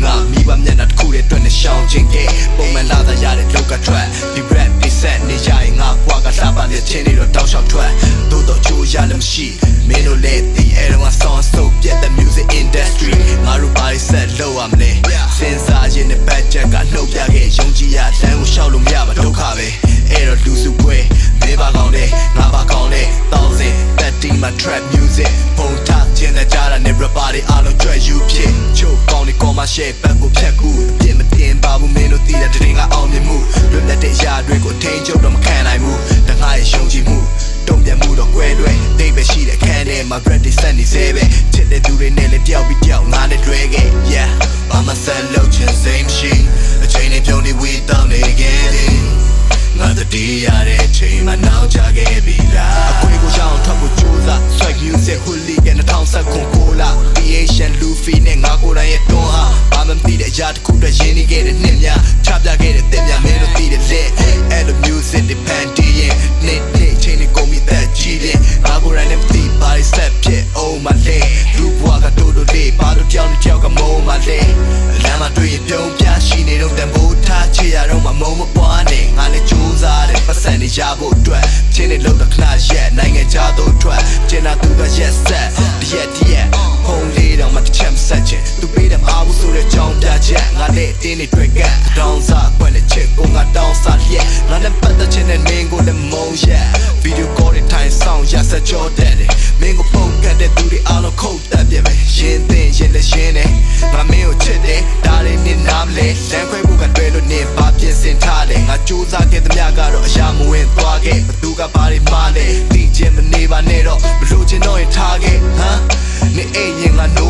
င်ခဲ့သူငါမိဘမျက်နှာတစ်ခုတည်းအတွက်နဲ့ရှောင်ခြင်းကပုံမှန်လာတာရတဲ့လောကထွက်ဒီ rap ဒီ set နေကြရင်ငါဘွားကလှပတဲ့ချင်းတွေတော့တောက်လျှောက်ထွက်သို့တော့ချိုးရလည်းမရှိမင်းတို့လည်းဒီအဲ့တော့ song so ပြတ်တဲ့ music industry ငါတို့ဘာတွေဆက်လုပ်ရမလဲစဉ်းစားရင်နဲ့ဘတ်ဂျက်ကနှုတ်ပြခဲ့ယုံကြည်ရလမ်းကိုရှောက်လို့မရမှာဒုက္ခပဲအဲ့တော့လူစုပွဲမင်းပါကောင်းတယ်ငါပါကောင်းတယ်1000 30 my trap music ပုံထား ခြင်းနဲ့ကြားတာနဲ့ rapper တွေအားလုံးကြွယ်ယူဖြစ်ချို့ကောင်းတွေ commercial ဘက်ကိုဖြတ်ကူပြစ်မတင်ပါဘူးမင်းတို့တည်တဲ့တရင်ကအောင်မြင်မှုလွတ်လပ်တဲ့အရာတွေကိုထိန်းချုပ်တော့မခံနိုင်ဘူးတခါရဲ့ယုံကြည်မှုတုံ့ပြန်မှုတော့ကွဲလွဲတိတ်ပဲရှိတဲ့ခန်းထဲမှာ bread တွေဆက်နေစေပဲချစ်တဲ့သူတွေနဲ့လည်းတယောက်ပြီးတယောက်ငါနဲ့တွေ့ခဲ့ တဲ့အရာတစ်ခုတည်းရင်းနေခဲ့တဲ့နှစ်များချပြခဲ့တဲ့တင်များမင်းတို့သိတဲ့လက်အဲ့လို music depend ရင်နေ့နေ့ချိန်နဲ့ကုန်ပြီးသက်ကြီးရင်ငါကိုယ်တိုင်လည်းမသိပါဆက်ဖြစ် oh my leg လူဘွားကတိုးတိုးလေးဘာလို့ကြောက်နေကြောက်ကမုံမလဲလမ်းမှာတွေ့ရင်ပြုံးပြရှိနေတော့တန်ဖိုးထားချေရတော့မှမုံမပွားနဲ့ငါလည်းကြိုးစားတယ်ပတ်စံနေရဖို့အတွက်ချင်းနေလို့တော့ခဏရက်နိုင်ငံခြားတို့အတွက်ကျင်နာသူကရက်ဆက် ချက်ငါလည်းတင်းနေတွေ့ကတောင်းစားခွက်နဲ့ချစ်ကိုငါတောင်းစားရက်ငါလည်းပတ်သက်ချင်တဲ့နင်းကိုလည်းမုံရက်ဗီဒီယိုကောတွေထိုင်ဆောင်ရဆက်ကြောတဲ့တယ်မင်းကိုပုံကတ်တဲ့သူတွေအားလုံးခုတ်တက်ပြပဲရင်းသိရင်လည်းရှင်းတယ်ငါမင်းကိုချစ်တယ်ဒါတွေနင်းနားမလဲလမ်းခွဲဖို့ကတွေ့လို့နင်းဘာပြင်ဆင်ထားလဲငါစူးစမ်းခဲ့သမျှကတော့အရာမဝင်သွားခဲ့ဘသူကဘာတွေမှားလဲသိချင်မနေပါနဲ့တော့မလို့ချင်တော့ရင်ထားခဲ့ဟမ်နေအိမ်ရင်ငါနိုး